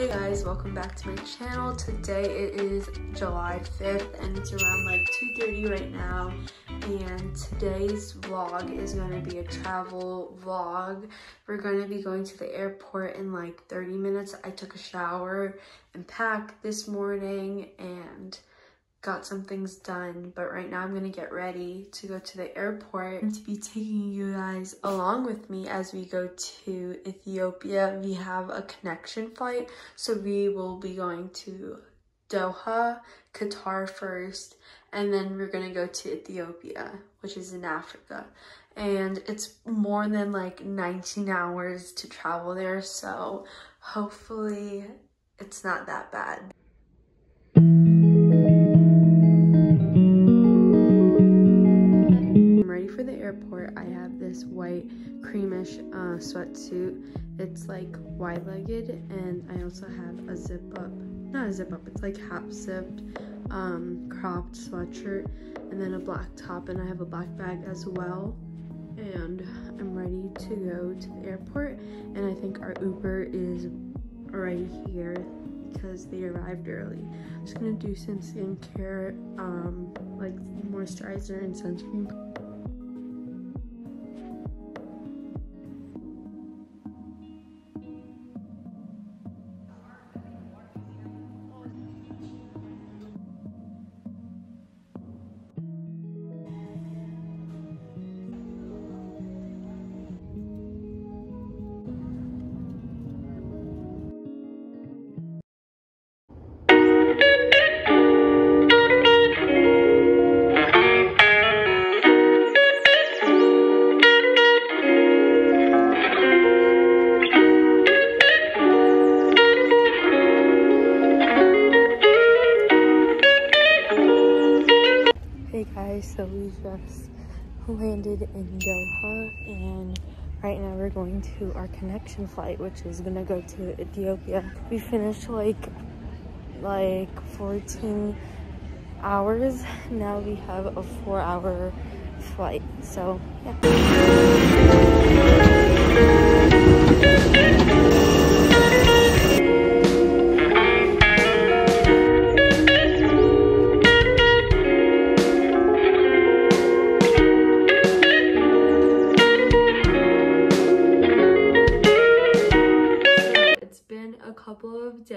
Hey guys, welcome back to my channel. Today it is July 5th and it's around like 2.30 right now and today's vlog is going to be a travel vlog. We're going to be going to the airport in like 30 minutes. I took a shower and packed this morning and got some things done but right now I'm gonna get ready to go to the airport and to be taking you guys along with me as we go to Ethiopia. We have a connection flight so we will be going to Doha Qatar first and then we're gonna go to Ethiopia which is in Africa. And it's more than like 19 hours to travel there so hopefully it's not that bad sweatsuit. It's like wide-legged and I also have a zip up, not a zip up, it's like half zipped um, cropped sweatshirt and then a black top and I have a black bag as well. And I'm ready to go to the airport and I think our Uber is right here because they arrived early. I'm just gonna do some skincare, um, like moisturizer and sunscreen. We just landed in Doha and right now we're going to our connection flight which is gonna go to Ethiopia. We finished like like 14 hours. Now we have a four hour flight. So yeah.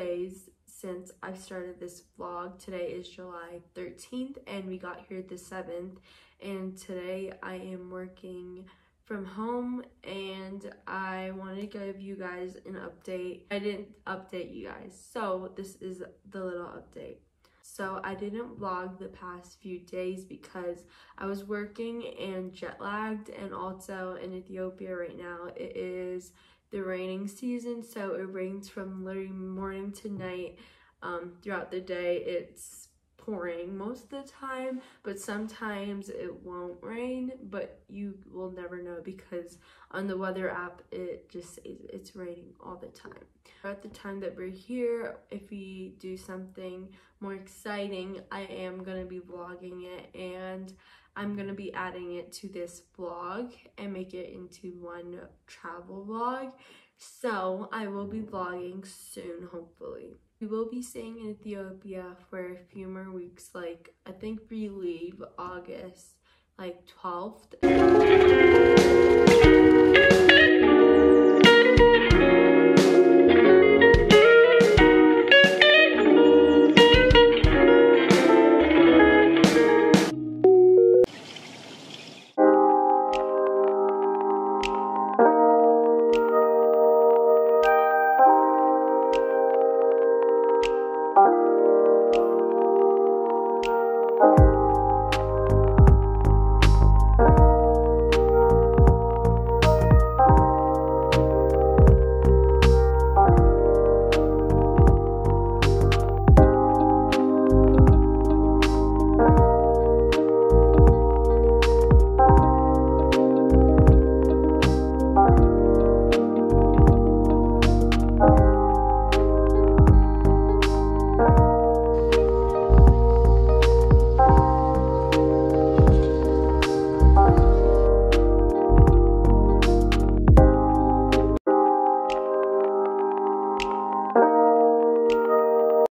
Days since I've started this vlog. Today is July 13th and we got here the 7th and today I am working from home and I want to give you guys an update. I didn't update you guys so this is the little update. So I didn't vlog the past few days because I was working and jet lagged and also in Ethiopia right now it is the raining season. So it rains from literally morning to night. Um, throughout the day, it's pouring most of the time, but sometimes it won't rain, but you will never know because on the weather app, it just it's raining all the time. At the time that we're here, if we do something more exciting, I am going to be vlogging it and I'm going to be adding it to this vlog and make it into one travel vlog. So I will be vlogging soon, hopefully. We will be staying in Ethiopia for a few more weeks, like I think we leave August like 12th.